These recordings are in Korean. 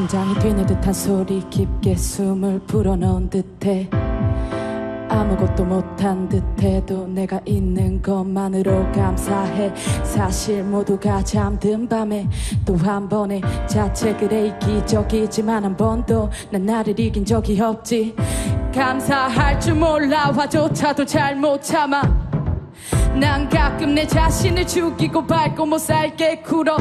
심장이 뛰는 듯한 소리 깊게 숨을 불어넣은 듯해. 아무것도 못한 듯해도 내가 있는 것만으로 감사해. 사실 모두가 잠든 밤에 또 한 번의 자체 그래 이기적이지만 한 번도 난 나를 이긴 적이 없지. 감사할 줄 몰라 화조차도 잘 못 참아 난 가끔 내 자신을 죽이고 밟고 못 살게 굴어.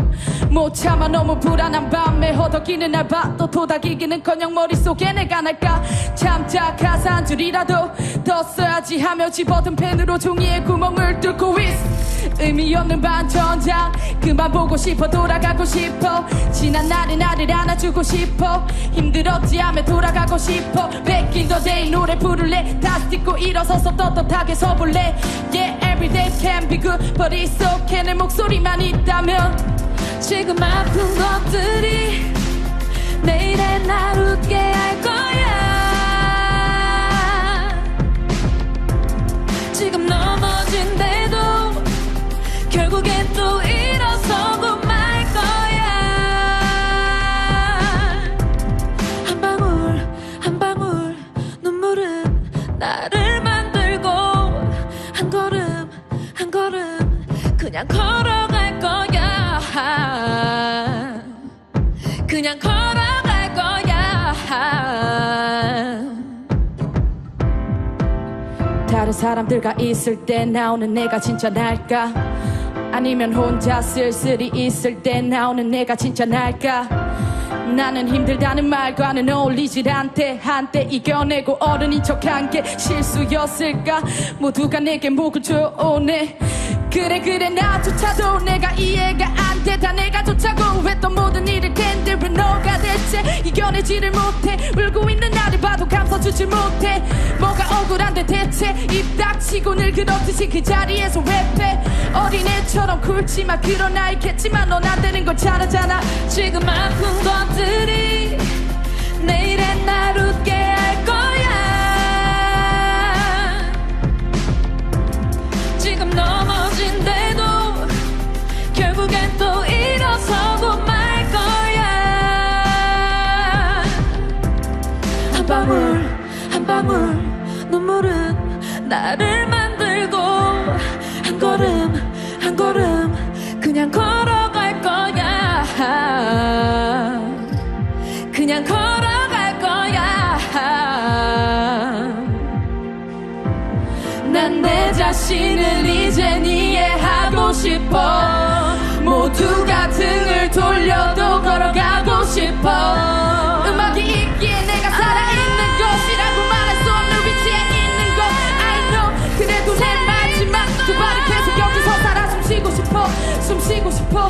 못 참아 너무 불안한 밤에 허덕이는 날 봐도 도닥이기는커녕 머릿속에 내가 날까? 참자 가사 한 줄이라도 더 써야지 하며 집어든 펜으로 종이에 구멍을 의미 없는 반전장. 그만 보고 싶어 돌아가고 싶어. 지난 날의 나를 안아주고 싶어. 힘들었지 하며 돌아가고 싶어. back in the day 노래 부를래. 다시 듣고 일어서서 떳떳하게 서볼래. Yeah everyday can be good but it's okay. 내 목소리만 있다면 지금 아픈 것들이 내일의 날 웃게 나를 만들고 한 걸음 한 걸음 그냥 걸어갈 거야. 그냥 걸어갈 거야. 다른 사람들과 있을 때 나오는 내가 진짜 날까 아니면 혼자 쓸쓸히 있을 때 나오는 내가 진짜 날까? 나는 힘들다는 말과는 어울리질 않대. 한때 이겨내고 어른인 척한 게 실수였을까? 모두가 내게 목을 조네. 그래 그래 나조차도 내가 이해가 안 돼 다. 내가 좋자고 했던 모든 일을 텐데 왜 너가 대체 이겨내지를 못해. 울고 있는 나를 봐도 감싸주질 못해 억울한데 대체 입 닥치고 늘 그렇듯이 그 자리에서 랩해 어린애처럼 굴지마 그런 나이겠지만 넌 안 되는 걸 잘 알잖아. 지금 아픈 것들이 내일의 날 웃게 할 거야. 지금 넘어진데도 결국엔 또 일어서고 말 거야. 한 방울 한 방울 눈물은 나를 만들고 한 걸음 한 걸음 그냥 걸어갈 거야. 그냥 걸어갈 거야. 난 내 자신을 이젠 이해하고 싶어. 모두가 숨 쉬고 싶어